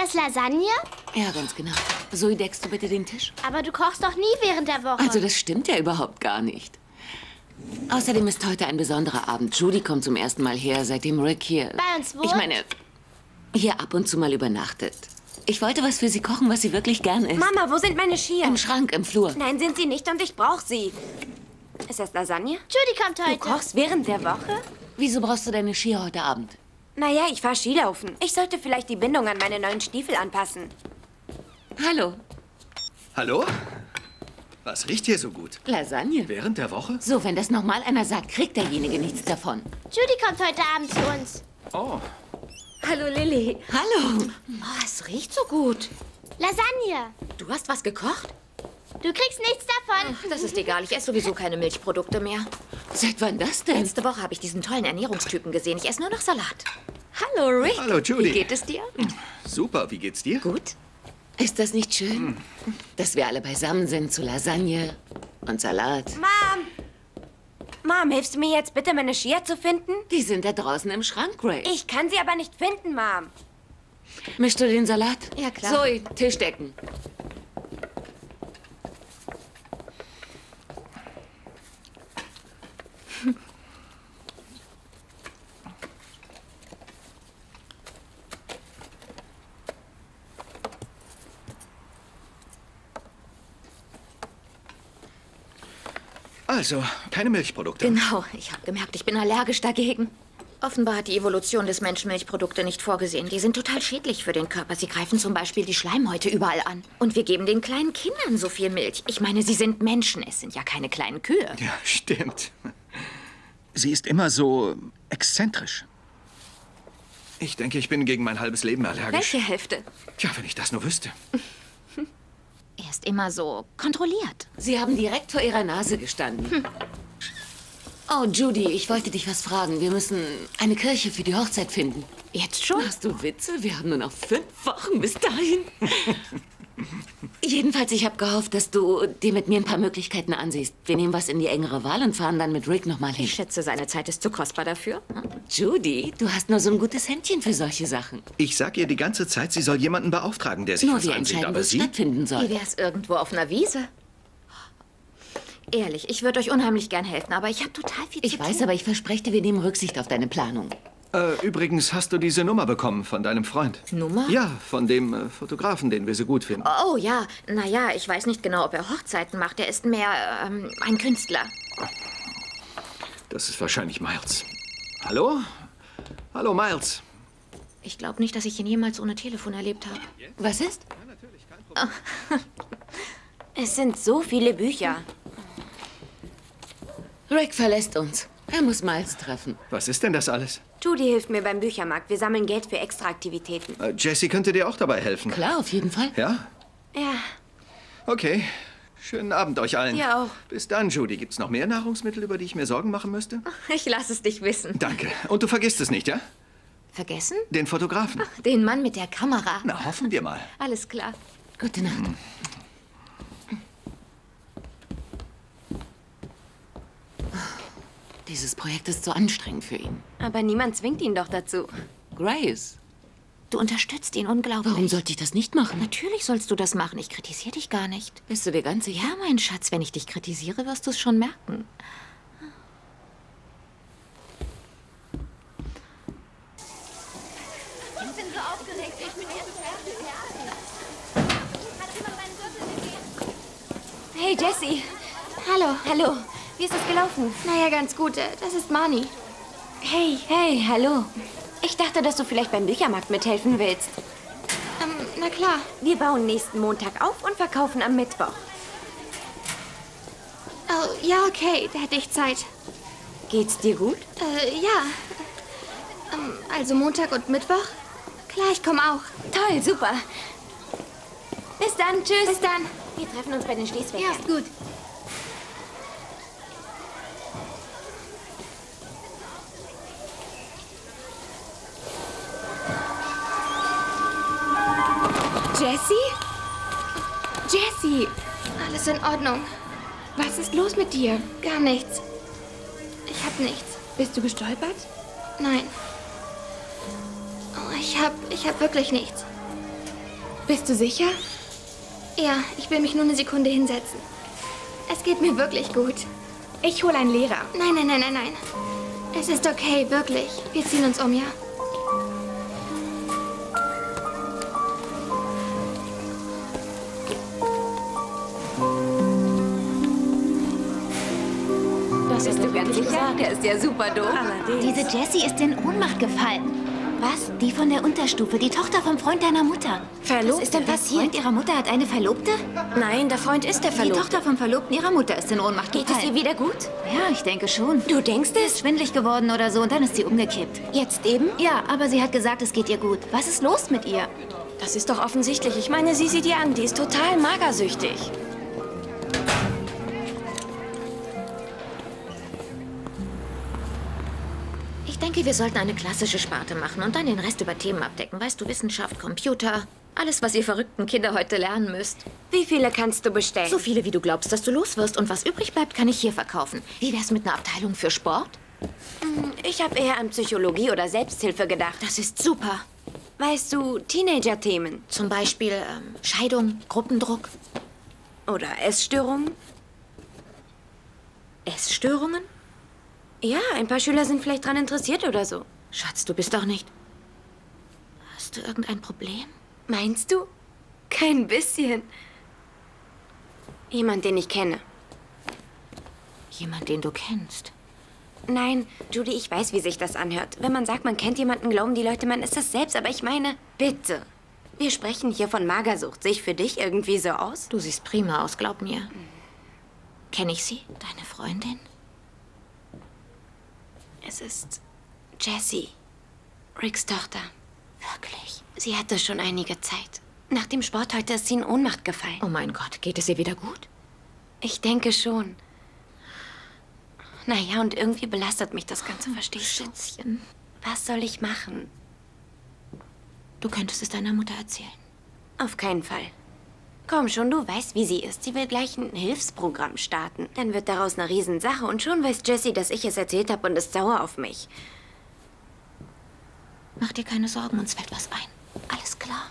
das Lasagne? Ja, ganz genau. Zoe, deckst du bitte den Tisch? Aber du kochst doch nie während der Woche. Also, das stimmt ja überhaupt gar nicht. Außerdem ist heute ein besonderer Abend. Judy kommt zum ersten Mal her, seitdem Rick hier... Bei uns wohnt? Ich meine, hier ab und zu mal übernachtet. Ich wollte was für sie kochen, was sie wirklich gern isst. Mama, wo sind meine Skier? Im Schrank, im Flur. Nein, sind sie nicht und ich brauche sie. Ist das Lasagne? Judy kommt Du heute. kochst während der Woche? Wieso brauchst du deine Skier heute Abend? Naja, ich fahr Skilaufen. Ich sollte vielleicht die Bindung an meine neuen Stiefel anpassen. Hallo. Hallo? Was riecht hier so gut? Lasagne. Während der Woche? So, wenn das nochmal einer sagt, kriegt derjenige nichts davon. Judy kommt heute Abend zu uns. Oh, Hallo, Lilly. Hallo. Oh, es riecht so gut. Lasagne. Du hast was gekocht? Du kriegst nichts davon. Das ist egal. Ich esse sowieso keine Milchprodukte mehr. Seit wann das denn? Letzte Woche habe ich diesen tollen Ernährungstypen gesehen. Ich esse nur noch Salat. Hallo, Rick. Hallo, Judy. Wie geht es dir? super. Wie geht's dir? Gut. Ist das nicht schön? Dass wir alle beisammen sind zu Lasagne und Salat. Mom! Mom, hilfst du mir jetzt bitte, meine Skier zu finden? Die sind da draußen im Schrank, Grace. Ich kann sie aber nicht finden, Mom. Mischst du den Salat? Ja, klar. Zoe, Tisch decken. Also, keine Milchprodukte. Genau, ich habe gemerkt, ich bin allergisch dagegen. Offenbar hat die Evolution des Menschen Milchprodukte nicht vorgesehen. Die sind total schädlich für den Körper. Sie greifen zum Beispiel die Schleimhäute überall an. Und wir geben den kleinen Kindern so viel Milch. Ich meine, sie sind Menschen. Es sind ja keine kleinen Kühe. Ja, stimmt. Sie ist immer so exzentrisch. Ich denke, ich bin gegen mein halbes Leben allergisch. Welche Hälfte? Tja, wenn ich das nur wüsste. Er ist immer so kontrolliert. Sie haben direkt vor ihrer Nase gestanden. Oh, Judy, ich wollte dich was fragen. Wir müssen eine Kirche für die Hochzeit finden. Jetzt schon? Hast du Witze? Wir haben nur noch fünf Wochen bis dahin. Jedenfalls, ich habe gehofft, dass du dir mit mir ein paar Möglichkeiten ansiehst. Wir nehmen was in die engere Wahl und fahren dann mit Rick nochmal hin. Ich schätze, seine Zeit ist zu kostbar dafür. Judy, du hast nur so ein gutes Händchen für solche Sachen. Ich sag ihr die ganze Zeit, sie soll jemanden beauftragen, der sich Nur was wir ansieht. Aber sie... stattfinden Wie soll. wär's irgendwo auf einer Wiese? Ehrlich, ich würde euch unheimlich gern helfen, aber ich habe total viel Ich zu weiß, tun. aber ich verspreche dir, wir nehmen Rücksicht auf deine Planung. Äh, übrigens, hast du diese Nummer bekommen von deinem Freund? Nummer? Ja, von dem äh, Fotografen, den wir so gut finden. Oh ja, naja, ich weiß nicht genau, ob er Hochzeiten macht. Er ist mehr ähm, ein Künstler. Das ist wahrscheinlich Miles. Hallo? Hallo, Miles. Ich glaube nicht, dass ich ihn jemals ohne Telefon erlebt habe. Was ist? Es sind so viele Bücher. Rick verlässt uns. Er muss Miles treffen. Was ist denn das alles? Judy hilft mir beim Büchermarkt. Wir sammeln Geld für Extraaktivitäten. Äh, Jessie könnte dir auch dabei helfen. Klar, auf jeden Fall. Ja? Ja, Okay. Schönen Abend euch allen. Dir auch. Bis dann, Judy. Gibt's noch mehr Nahrungsmittel, über die ich mir Sorgen machen müsste? ich lasse es dich wissen. Danke. Und du vergisst es nicht, ja? Vergessen? Den Fotografen. Den Mann mit der Kamera. Na, hoffen wir mal. Alles klar. Gute Nacht. Dieses Projekt ist so anstrengend für ihn. Aber niemand zwingt ihn doch dazu. Grace, Du unterstützt ihn unglaublich. warum sollte ich das nicht machen? Natürlich sollst du das machen. Ich kritisiere dich gar nicht. Bist du dir ganz sicher? Ja, mein Schatz, wenn ich dich kritisiere, wirst du es schon merken. Ich bin so aufgeregt. Ich bin jetzt fertig. Hat jemand meinen Gürtel gegeben? Hey, Jessie. Hallo. Hallo. Wie ist es gelaufen? Naja, ganz gut. Das ist Mani. Hey, hey, hallo. Ich dachte, dass du vielleicht beim Büchermarkt mithelfen willst. Ähm, na klar. Wir bauen nächsten Montag auf und verkaufen am Mittwoch. Oh, ja, okay. Da hätte ich Zeit. Geht's dir gut? Äh, ja. Ähm, also Montag und Mittwoch? Klar, ich komme auch. Toll, super. Bis dann, tschüss. Bis dann. Wir treffen uns bei den Schleswigern. Ja, ist gut. Jessie? Jessie! Alles in Ordnung. Was ist los mit dir? Gar nichts. Ich hab nichts. Bist du gestolpert? Nein. Oh, ich hab, ich hab wirklich nichts. Bist du sicher? Ja, ich will mich nur eine Sekunde hinsetzen. Es geht mir wirklich gut. Ich hole einen Lehrer. Nein, nein, nein, nein, nein. Es ist okay, wirklich. Wir ziehen uns um, ja? Sicher? Der ist ja super doof. Diese Jessie ist in Ohnmacht gefallen. Was? Die von der Unterstufe, die Tochter vom Freund deiner Mutter. Verlobte? Was ist denn passiert? Freund ihrer Mutter hat eine Verlobte? Nein, der Freund ist der Die Verlobte. Tochter vom Verlobten ihrer Mutter ist in Ohnmacht Geht es gefallen. ihr wieder gut? Ja, ich denke schon. Du denkst Sie ist schwindlig geworden oder so und dann ist sie umgekippt. Jetzt eben? Ja, aber sie hat gesagt, es geht ihr gut. Was ist los mit ihr? Das ist doch offensichtlich. Ich meine, sieh sie dir an. Die ist total magersüchtig. Denke, wir sollten eine klassische Sparte machen und dann den Rest über Themen abdecken. Weißt du, Wissenschaft, Computer, alles, was ihr verrückten Kinder heute lernen müsst. Wie viele kannst du bestellen? So viele, wie du glaubst, dass du los wirst. Und was übrig bleibt, kann ich hier verkaufen. Wie wär's mit einer Abteilung für Sport? Ich habe eher an Psychologie oder Selbsthilfe gedacht. Das ist super. Weißt du, Teenager-Themen Zum Beispiel ähm, Scheidung, Gruppendruck, oder Essstörungen? Essstörungen? Ja, ein paar Schüler sind vielleicht dran interessiert oder so. Schatz, du bist doch nicht. Hast du irgendein Problem? Meinst du? Kein bisschen. Jemand, den ich kenne. Jemand, den du kennst. Nein, Judy, ich weiß, wie sich das anhört. Wenn man sagt, man kennt jemanden, glauben die Leute, man ist das selbst. Aber ich meine, bitte. Wir sprechen hier von Magersucht. Sehe ich für dich irgendwie so aus? Du siehst prima aus, glaub mir. Kenne ich sie? Deine Freundin? Es ist Jessie, Ricks Tochter. Wirklich? Sie hatte schon einige Zeit. Nach dem Sport heute ist sie in Ohnmacht gefallen. Oh mein Gott, geht es ihr wieder gut? Ich denke schon. Naja, und irgendwie belastet mich das Ganze, verstehst du? Schätzchen. Was soll ich machen? Du könntest es deiner Mutter erzählen. Auf keinen Fall. Komm schon, du weißt, wie sie ist. Sie will gleich ein Hilfsprogramm starten. Dann wird daraus eine Riesensache und schon weiß Jessie, dass ich es erzählt habe und ist sauer auf mich. Mach dir keine Sorgen, uns fällt was ein. Alles klar.